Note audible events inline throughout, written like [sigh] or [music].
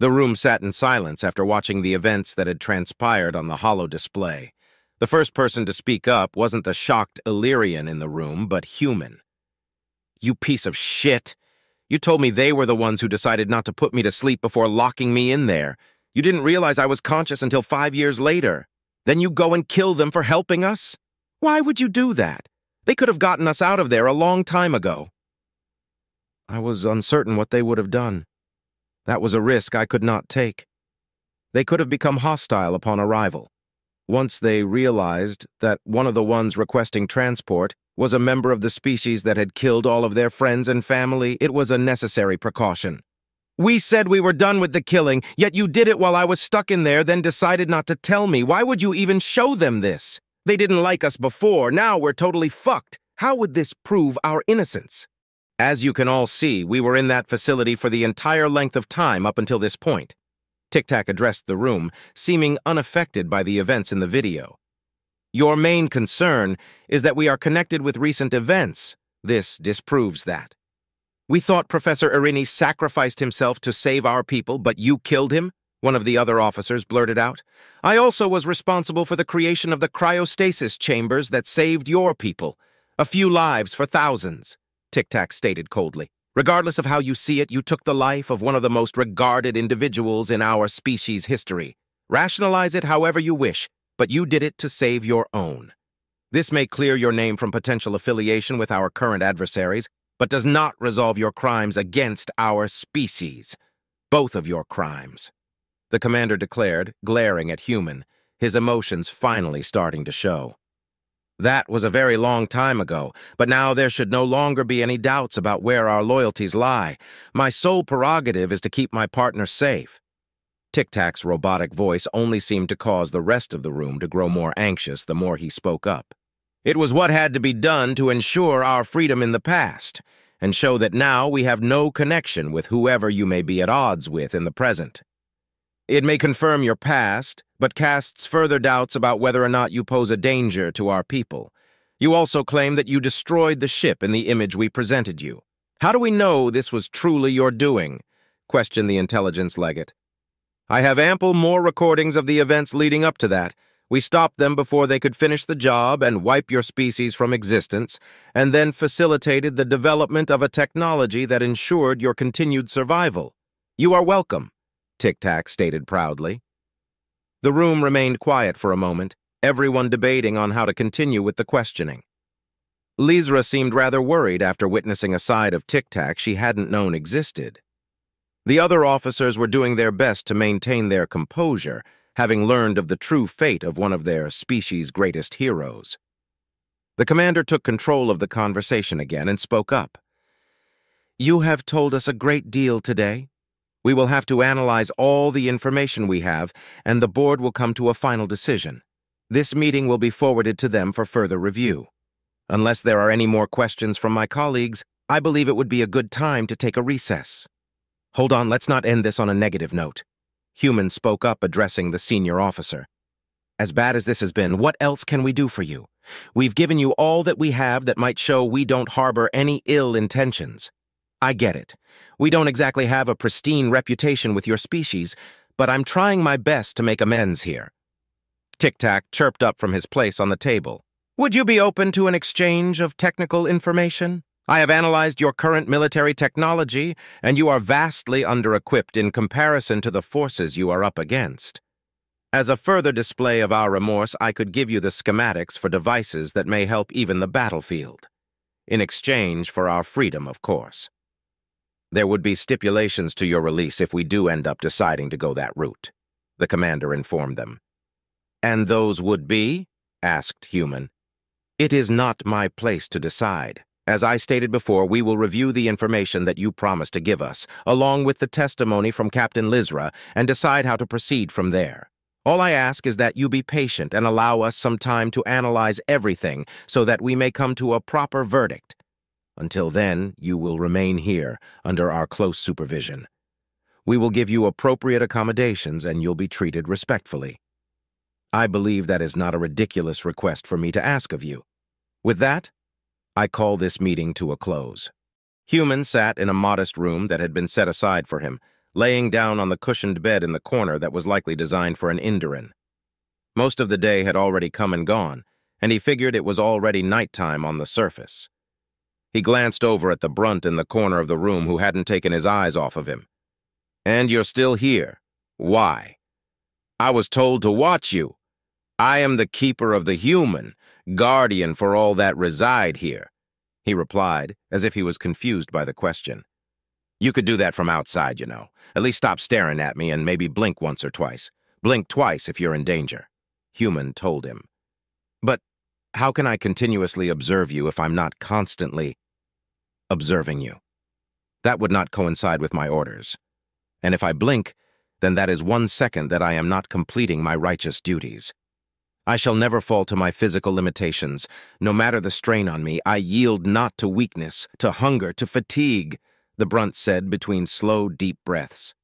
The room sat in silence after watching the events that had transpired on the hollow display. The first person to speak up wasn't the shocked Illyrian in the room, but human. You piece of shit. You told me they were the ones who decided not to put me to sleep before locking me in there. You didn't realize I was conscious until five years later. Then you go and kill them for helping us? Why would you do that? They could have gotten us out of there a long time ago. I was uncertain what they would have done. That was a risk I could not take. They could have become hostile upon arrival. Once they realized that one of the ones requesting transport was a member of the species that had killed all of their friends and family, it was a necessary precaution. We said we were done with the killing, yet you did it while I was stuck in there, then decided not to tell me. Why would you even show them this? They didn't like us before, now we're totally fucked. How would this prove our innocence? As you can all see, we were in that facility for the entire length of time up until this point. Tic-Tac addressed the room, seeming unaffected by the events in the video. Your main concern is that we are connected with recent events. This disproves that. We thought Professor Irini sacrificed himself to save our people, but you killed him? One of the other officers blurted out. I also was responsible for the creation of the cryostasis chambers that saved your people. A few lives for thousands, Tic-Tac stated coldly. Regardless of how you see it, you took the life of one of the most regarded individuals in our species' history. Rationalize it however you wish, but you did it to save your own. This may clear your name from potential affiliation with our current adversaries, but does not resolve your crimes against our species. Both of your crimes. The commander declared, glaring at Human, his emotions finally starting to show. That was a very long time ago, but now there should no longer be any doubts about where our loyalties lie. My sole prerogative is to keep my partner safe. Tic-Tac's robotic voice only seemed to cause the rest of the room to grow more anxious the more he spoke up. It was what had to be done to ensure our freedom in the past, and show that now we have no connection with whoever you may be at odds with in the present. It may confirm your past, but casts further doubts about whether or not you pose a danger to our people. You also claim that you destroyed the ship in the image we presented you. How do we know this was truly your doing? questioned the intelligence legate. I have ample more recordings of the events leading up to that. We stopped them before they could finish the job and wipe your species from existence, and then facilitated the development of a technology that ensured your continued survival. You are welcome. Tic-Tac stated proudly. The room remained quiet for a moment, everyone debating on how to continue with the questioning. Lizra seemed rather worried after witnessing a side of Tic-Tac she hadn't known existed. The other officers were doing their best to maintain their composure, having learned of the true fate of one of their species' greatest heroes. The commander took control of the conversation again and spoke up. You have told us a great deal today, we will have to analyze all the information we have, and the board will come to a final decision. This meeting will be forwarded to them for further review. Unless there are any more questions from my colleagues, I believe it would be a good time to take a recess. Hold on, let's not end this on a negative note. Human spoke up, addressing the senior officer. As bad as this has been, what else can we do for you? We've given you all that we have that might show we don't harbor any ill intentions. I get it. We don't exactly have a pristine reputation with your species, but I'm trying my best to make amends here. Tic-Tac chirped up from his place on the table. Would you be open to an exchange of technical information? I have analyzed your current military technology, and you are vastly under-equipped in comparison to the forces you are up against. As a further display of our remorse, I could give you the schematics for devices that may help even the battlefield. In exchange for our freedom, of course. There would be stipulations to your release if we do end up deciding to go that route, the commander informed them. And those would be? asked Human. It is not my place to decide. As I stated before, we will review the information that you promised to give us, along with the testimony from Captain Lizra, and decide how to proceed from there. All I ask is that you be patient and allow us some time to analyze everything so that we may come to a proper verdict. Until then, you will remain here, under our close supervision. We will give you appropriate accommodations and you'll be treated respectfully. I believe that is not a ridiculous request for me to ask of you. With that, I call this meeting to a close. Human sat in a modest room that had been set aside for him, laying down on the cushioned bed in the corner that was likely designed for an Indarin. Most of the day had already come and gone, and he figured it was already nighttime on the surface. He glanced over at the brunt in the corner of the room who hadn't taken his eyes off of him. And you're still here. Why? I was told to watch you. I am the keeper of the human, guardian for all that reside here, he replied, as if he was confused by the question. You could do that from outside, you know. At least stop staring at me and maybe blink once or twice. Blink twice if you're in danger, Human told him. But how can I continuously observe you if I'm not constantly observing you? That would not coincide with my orders. And if I blink, then that is one second that I am not completing my righteous duties. I shall never fall to my physical limitations. No matter the strain on me, I yield not to weakness, to hunger, to fatigue, the brunt said between slow, deep breaths.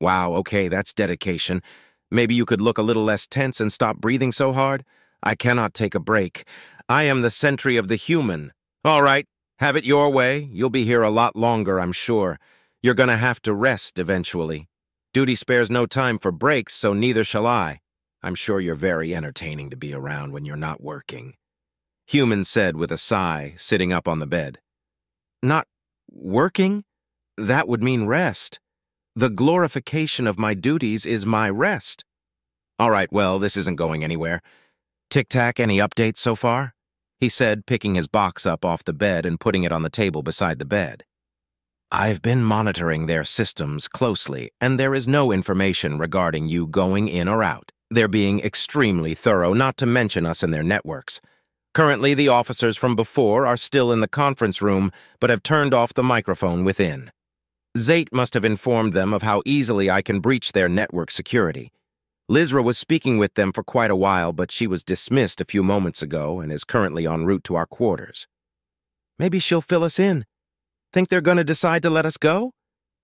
Wow, okay, that's dedication. Maybe you could look a little less tense and stop breathing so hard? I cannot take a break. I am the sentry of the human. All right, have it your way. You'll be here a lot longer, I'm sure. You're gonna have to rest eventually. Duty spares no time for breaks, so neither shall I. I'm sure you're very entertaining to be around when you're not working. Human said with a sigh, sitting up on the bed. Not working? That would mean rest. The glorification of my duties is my rest. All right, well, this isn't going anywhere. Tic-Tac, any updates so far? He said, picking his box up off the bed and putting it on the table beside the bed. I've been monitoring their systems closely, and there is no information regarding you going in or out. They're being extremely thorough, not to mention us in their networks. Currently, the officers from before are still in the conference room, but have turned off the microphone within. Zate must have informed them of how easily I can breach their network security. Lizra was speaking with them for quite a while, but she was dismissed a few moments ago and is currently en route to our quarters. Maybe she'll fill us in, Think they're going to decide to let us go?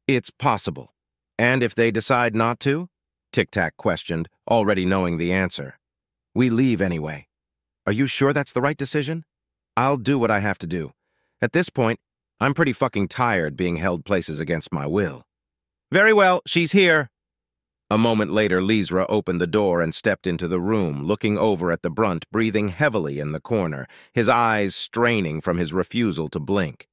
It's possible. And if they decide not to? Tic Tac questioned, already knowing the answer. We leave anyway. Are you sure that's the right decision? I'll do what I have to do. At this point, I'm pretty fucking tired being held places against my will. Very well, she's here. A moment later, Lizra opened the door and stepped into the room, looking over at the brunt, breathing heavily in the corner, his eyes straining from his refusal to blink.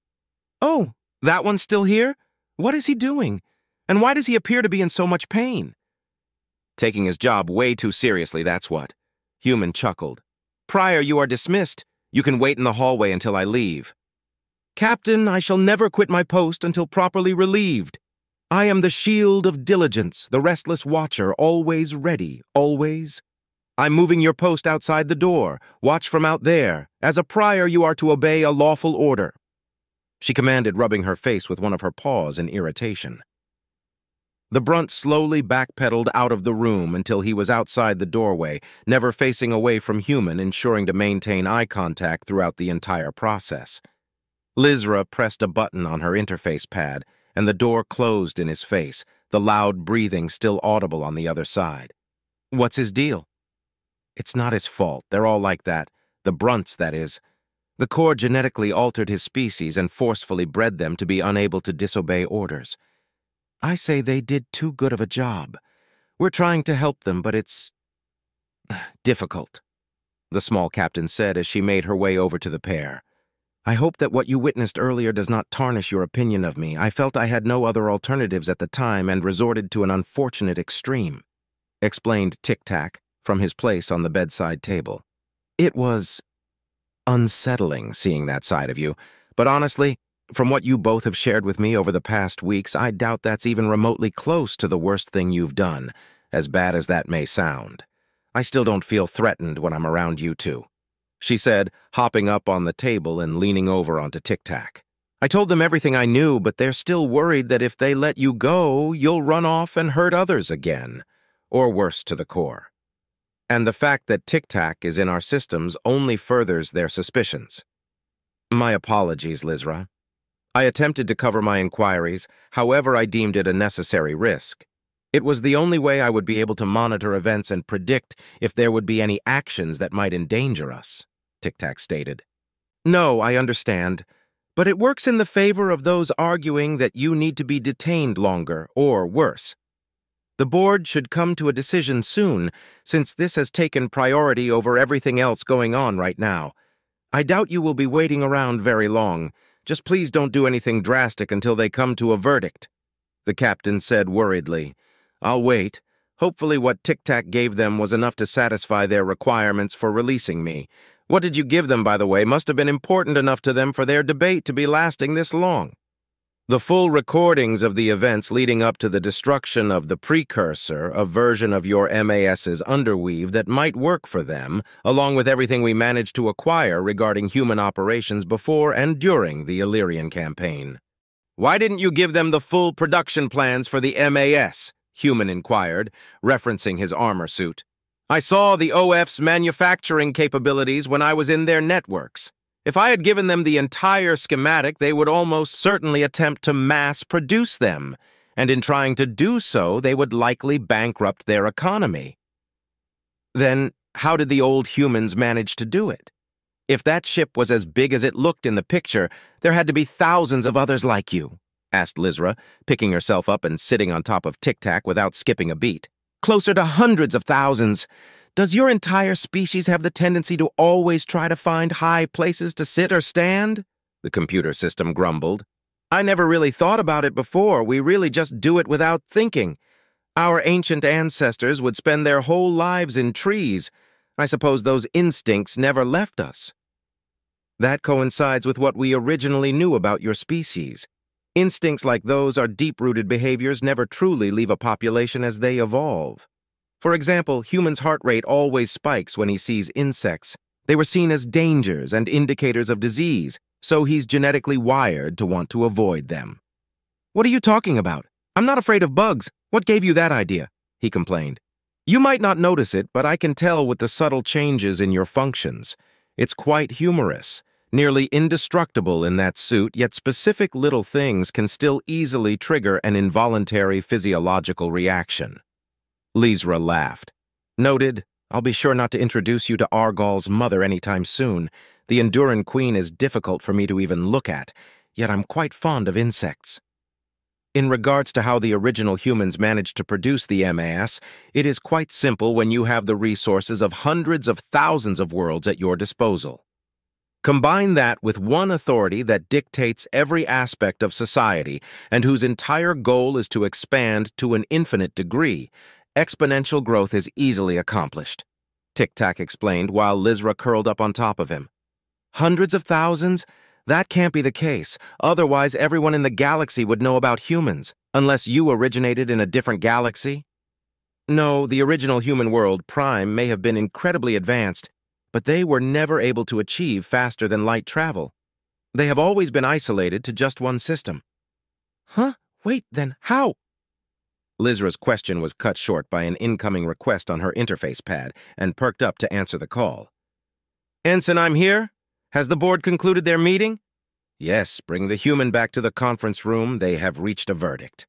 Oh, that one's still here? What is he doing? And why does he appear to be in so much pain? Taking his job way too seriously, that's what. Human chuckled. Prior, you are dismissed. You can wait in the hallway until I leave. Captain, I shall never quit my post until properly relieved. I am the shield of diligence, the restless watcher, always ready, always. I'm moving your post outside the door. Watch from out there. As a prior, you are to obey a lawful order she commanded, rubbing her face with one of her paws in irritation. The brunt slowly backpedaled out of the room until he was outside the doorway, never facing away from human, ensuring to maintain eye contact throughout the entire process. Lizra pressed a button on her interface pad, and the door closed in his face, the loud breathing still audible on the other side. What's his deal? It's not his fault. They're all like that. The brunts, that is. The Corps genetically altered his species and forcefully bred them to be unable to disobey orders. I say they did too good of a job. We're trying to help them, but it's... [sighs] difficult, the small captain said as she made her way over to the pair. I hope that what you witnessed earlier does not tarnish your opinion of me. I felt I had no other alternatives at the time and resorted to an unfortunate extreme, explained Tic Tac from his place on the bedside table. It was unsettling seeing that side of you, but honestly, from what you both have shared with me over the past weeks, I doubt that's even remotely close to the worst thing you've done, as bad as that may sound. I still don't feel threatened when I'm around you two. She said, hopping up on the table and leaning over onto Tic Tac. I told them everything I knew, but they're still worried that if they let you go, you'll run off and hurt others again, or worse to the core and the fact that Tic Tac is in our systems only furthers their suspicions. My apologies, Lizra. I attempted to cover my inquiries, however I deemed it a necessary risk. It was the only way I would be able to monitor events and predict if there would be any actions that might endanger us, Tic Tac stated. No, I understand. but it works in the favor of those arguing that you need to be detained longer, or worse. The board should come to a decision soon, since this has taken priority over everything else going on right now. I doubt you will be waiting around very long. Just please don't do anything drastic until they come to a verdict. The captain said worriedly. I'll wait. Hopefully what Tic Tac gave them was enough to satisfy their requirements for releasing me. What did you give them, by the way, must have been important enough to them for their debate to be lasting this long. The full recordings of the events leading up to the destruction of the precursor, a version of your MAS's underweave that might work for them, along with everything we managed to acquire regarding human operations before and during the Illyrian campaign. Why didn't you give them the full production plans for the MAS? Human inquired, referencing his armor suit. I saw the OF's manufacturing capabilities when I was in their networks. If I had given them the entire schematic, they would almost certainly attempt to mass produce them, and in trying to do so, they would likely bankrupt their economy. Then, how did the old humans manage to do it? If that ship was as big as it looked in the picture, there had to be thousands of others like you, asked Lizra, picking herself up and sitting on top of Tic Tac without skipping a beat. Closer to hundreds of thousands. Does your entire species have the tendency to always try to find high places to sit or stand? The computer system grumbled. I never really thought about it before. We really just do it without thinking. Our ancient ancestors would spend their whole lives in trees. I suppose those instincts never left us. That coincides with what we originally knew about your species. Instincts like those are deep-rooted behaviors never truly leave a population as they evolve. For example, humans' heart rate always spikes when he sees insects. They were seen as dangers and indicators of disease, so he's genetically wired to want to avoid them. What are you talking about? I'm not afraid of bugs. What gave you that idea? He complained. You might not notice it, but I can tell with the subtle changes in your functions. It's quite humorous, nearly indestructible in that suit, yet specific little things can still easily trigger an involuntary physiological reaction. Lizra laughed. Noted, I'll be sure not to introduce you to Argal's mother anytime soon. The Enduran Queen is difficult for me to even look at, yet I'm quite fond of insects. In regards to how the original humans managed to produce the MAS, it is quite simple when you have the resources of hundreds of thousands of worlds at your disposal. Combine that with one authority that dictates every aspect of society and whose entire goal is to expand to an infinite degree, Exponential growth is easily accomplished, Tic Tac explained while Lizra curled up on top of him. Hundreds of thousands? That can't be the case. Otherwise, everyone in the galaxy would know about humans, unless you originated in a different galaxy. No, the original human world, Prime, may have been incredibly advanced, but they were never able to achieve faster than light travel. They have always been isolated to just one system. Huh? Wait, then how? Lizra's question was cut short by an incoming request on her interface pad and perked up to answer the call. Ensign, I'm here. Has the board concluded their meeting? Yes, bring the human back to the conference room. They have reached a verdict.